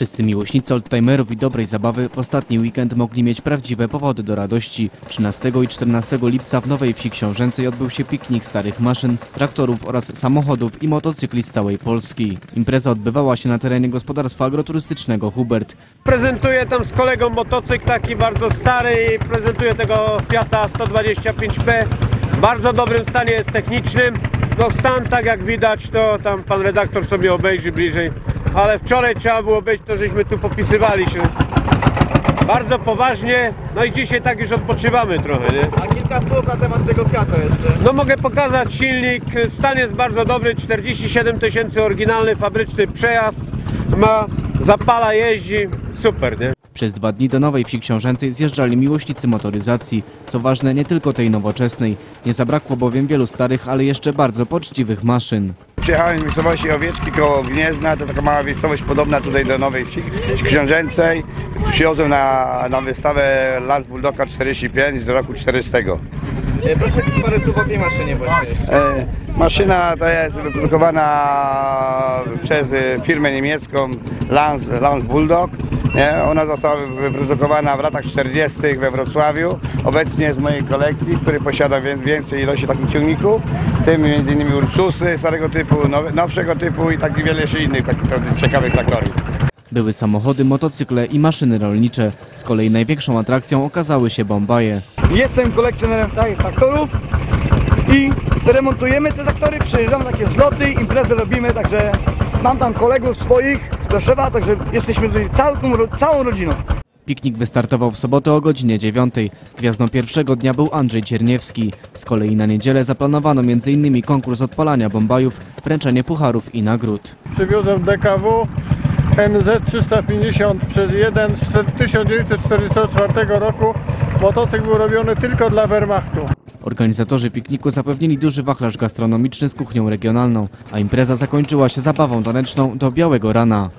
Wszyscy miłośnicy oldtimerów i dobrej zabawy w ostatni weekend mogli mieć prawdziwe powody do radości. 13 i 14 lipca w Nowej Wsi Książęcej odbył się piknik starych maszyn, traktorów oraz samochodów i motocykli z całej Polski. Impreza odbywała się na terenie gospodarstwa agroturystycznego Hubert. Prezentuję tam z kolegą motocykl taki bardzo stary i prezentuję tego Fiata 125P. W bardzo dobrym stanie jest technicznym. No stan tak jak widać to tam pan redaktor sobie obejrzy bliżej. Ale wczoraj trzeba było być, to żeśmy tu popisywali się. Bardzo poważnie, no i dzisiaj tak już odpoczywamy trochę, nie? A kilka słów na temat tego Fiata jeszcze. No mogę pokazać silnik, stan jest bardzo dobry, 47 tysięcy oryginalny fabryczny przejazd, ma, zapala, jeździ, super, nie? Przez dwa dni do Nowej Wsi Książęcej zjeżdżali miłośnicy motoryzacji. Co ważne, nie tylko tej nowoczesnej. Nie zabrakło bowiem wielu starych, ale jeszcze bardzo poczciwych maszyn. Przyjechałem z miejscowości Owieczki koło Gniezna, to taka mała miejscowość podobna tutaj do Nowej Wsi Książęcej. Przywiozłem na, na wystawę Lance Bulldoga 45 z roku 400. E, Proszę parę słów o tej maszynie właśnie jeszcze. E, maszyna ta jest wyprodukowana przez e, firmę niemiecką Lance Bulldog. Nie? Ona została wyprodukowana w latach 40. we Wrocławiu. Obecnie jest w mojej kolekcji, w której posiada wię- więcej ilości takich ciągników, w tym m.in. Ursusy starego typu, nowszego typu i tak wiele jeszcze innych takich ciekawych traktorów. Były samochody, motocykle i maszyny rolnicze. Z kolei największą atrakcją okazały się bombaje. Jestem kolekcjonerem traktorów i remontujemy te traktory, przyjeżdżamy na takie zloty, imprezy robimy, także mam tam kolegów swoich z Preszewa, także jesteśmy tutaj całą, całą rodziną. Piknik wystartował w sobotę o godzinie 9. Gwiazdą pierwszego dnia był Andrzej Cierniewski. Z kolei na niedzielę zaplanowano m.in. konkurs odpalania bombajów, wręczenie pucharów i nagród. Przywiozłem DKW NZ 350 przez 1 z 1944 roku. Motocykl był robiony tylko dla Wehrmachtu. Organizatorzy pikniku zapewnili duży wachlarz gastronomiczny z kuchnią regionalną, a impreza zakończyła się zabawą taneczną do białego rana.